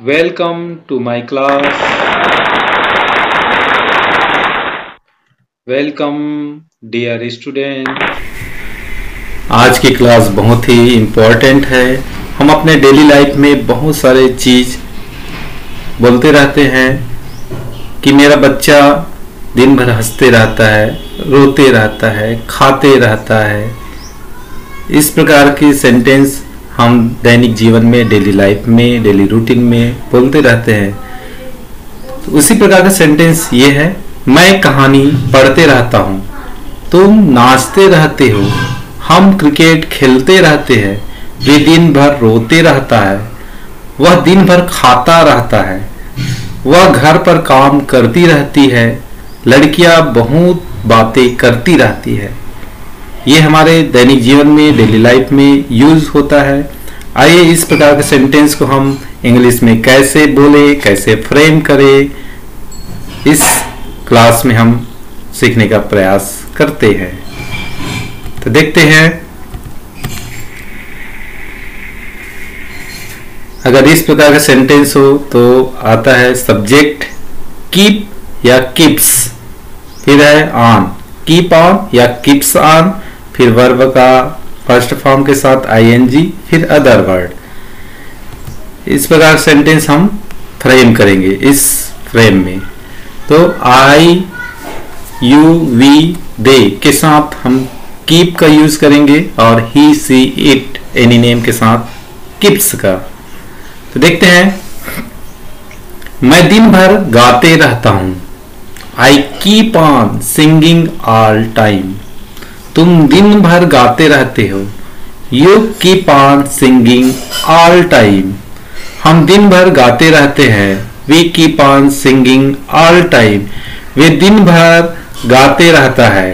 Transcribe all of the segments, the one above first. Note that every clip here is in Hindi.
Welcome to my class. Welcome, dear student. आज की क्लास बहुत ही इम्पोर्टेंट है हम अपने डेली लाइफ में बहुत सारे चीज़ बोलते रहते हैं कि मेरा बच्चा दिन भर हँसते रहता है, रोते रहता है, खाते रहता है इस प्रकार की सेंटेंस हम दैनिक जीवन में डेली लाइफ में डेली रूटीन में बोलते रहते हैं। तो उसी प्रकार का सेंटेंस ये है, मैं कहानी पढ़ते रहता हूँ। तुम नाचते रहते हो, हम क्रिकेट खेलते रहते हैं, वे दिन भर रोते रहता है, वह दिन भर खाता रहता है, वह घर पर काम करती रहती है, लड़कियाँ बहुत बातें करती रहती है। ये हमारे दैनिक जीवन में डेली लाइफ में यूज़ होता है। आइए इस प्रकार के सेंटेंस को हम इंग्लिश में कैसे बोले, कैसे फ्रेम करें, इस क्लास में हम सीखने का प्रयास करते हैं। तो देखते हैं। अगर इस प्रकार का सेंटेंस हो तो आता है सब्जेक्ट कीप या किप्स फिर है ऑन कीप ऑन या किप्स ऑन फिर वर्ब का फ़र्स्ट फॉर्म के साथ आईएनजी फिर अदर वर्ड इस प्रकार सेंटेंस हम फ्रेम करेंगे, इस फ्रेम में। तो आई यू वी दे के साथ हम कीप का यूज़ करेंगे और he she it any name के साथ किप्स का। तो देखते हैं। मैं दिन भर गाते रहता हूँ। I keep on singing all time तुम दिन भर गाते रहते हो। You keep on singing all time हम दिन भर गाते रहते हैं। We keep on singing all time वे दिन भर गाते रहता है।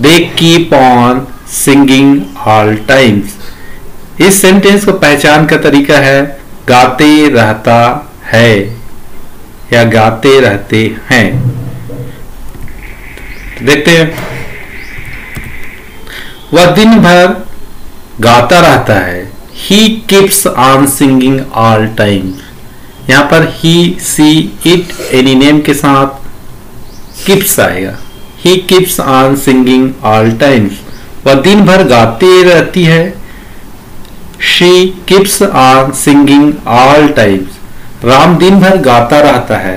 They keep on singing all times इस सेंटेंस को पहचान का तरीका है, गाते रहता है या गाते रहते हैं। देखते हैं। वह दिन भर गाता रहता है। He keeps on singing all time यहाँ पर he she it any name के साथ किप्स आएगा। He keeps on singing all times वह दिन भर गाती रहती है। She keeps on singing all times Ram दिन भर गाता रहता है।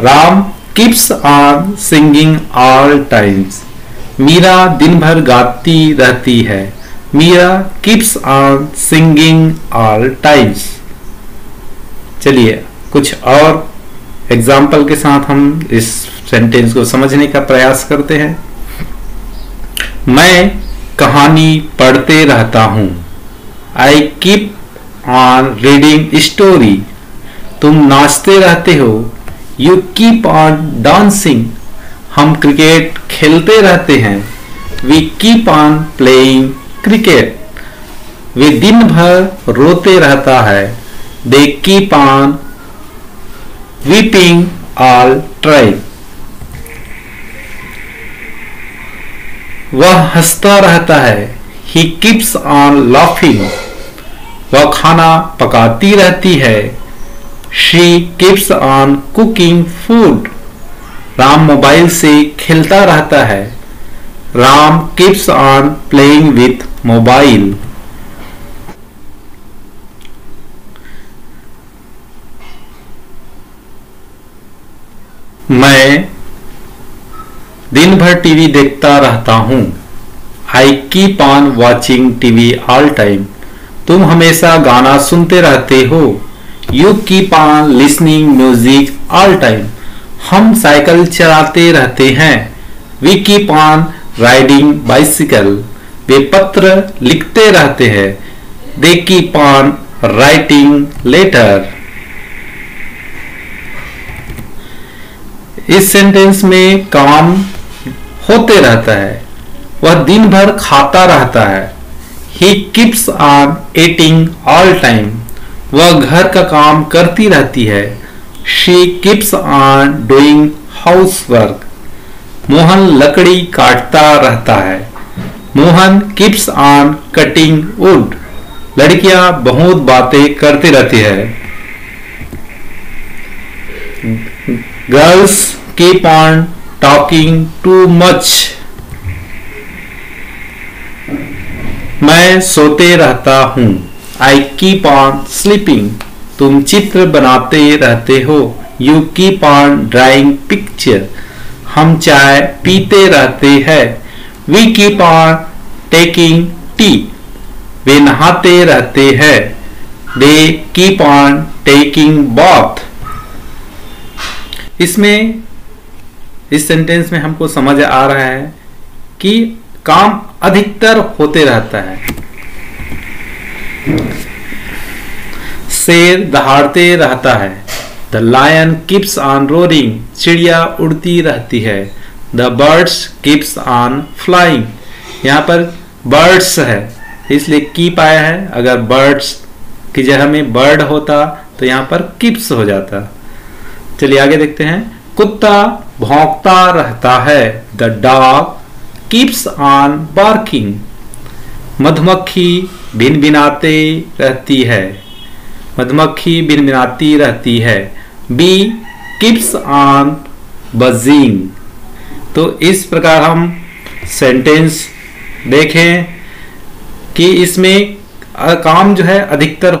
Ram keeps on singing all times Meera दिन भर गाती रहती है। Meera keeps on singing all times चलिए, कुछ और एग्ज़ाम्पल के साथ हम इस सेंटेंस को समझने का प्रयास करते हैं। मैं कहानी पढ़ते रहता हूँ। I keep on reading story तुम नाचते रहते हो। यू कीप ऑन डांसिंग हम क्रिकेट खेलते रहते हैं। We keep on playing cricket वे दिन भर रोते रहता है। They keep on weeping all try वह हंसता रहता है। ही कीप्स ऑन लाफिंग वह खाना पकाती रहती है। She keeps on cooking food Ram mobile से खेलता रहता है। Ram keeps on playing with mobile. मैं दिन भर टीवी देखता रहता हूँ। I keep on watching TV all time. तुम हमेशा गाना सुनते रहते हो। You keep on listening music all time. हम साइकिल चलाते रहते हैं। We keep on riding bicycle. वे पत्र लिखते रहते हैं। They keep on writing letter. इस सेंटेंस में काम होते रहता है। वह दिन भर खाता रहता है। He keeps on eating all time वह घर का काम करती रहती है। Keeps on doing house work Mohan लकड़ी काटता रहता है। Mohan keeps on cutting wood लड़कियाँ बहुत बातें करती रहती है। Girls keep on talking too much मैं सोते रहता हूँ। आई कीप ऑन स्लीपिंग तुम चित्र बनाते रहते हो। You keep on drawing picture. हम चाय पीते रहते हैं। We keep on taking tea. वे नहाते रहते हैं। They keep on taking bath. इसमें, इस सेंटेंस में हमको समझ आ रहा है कि काम अधिकतर होते रहता है। शेर दहाड़ते रहता है। The lion keeps on roaring चिड़िया उड़ती रहती है। The birds keeps on flying यहाँ पर बर्ड्स है, इसलिए कीप आया है। अगर बर्ड्स की जगह में बर्ड होता तो यहाँ पर किप्स हो जाता। चलिए आगे देखते हैं। कुत्ता भौंकता रहता है। The dog keeps on barking मधुमक्खी भिन भिनाते रहती है। मधुमक्खी बिन भिनाती रहती है। Bee keeps on buzzing. तो इस प्रकार हम सेंटेंस देखें कि इसमें काम जो है अधिकतर